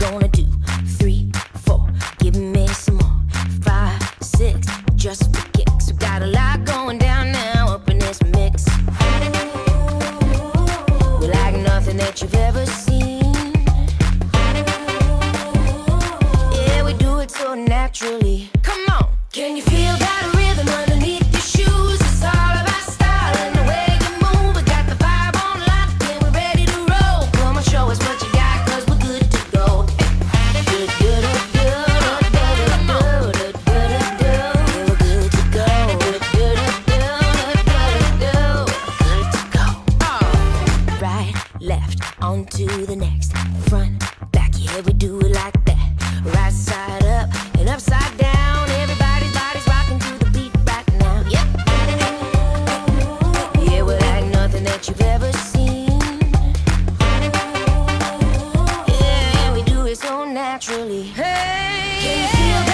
gonna do? Three, four, give me some more. Five, six, just for kicks. We got a lot going down now up in this mix. We like nothing that you've ever seen. Yeah, we do it so naturally. on to the next. Front, back, yeah, we do it like that. Right side up and upside down. Everybody's body's rocking to the beat right now. Yeah, we're nothing that you've ever seen. Yeah, we do it so naturally. Hey, yeah.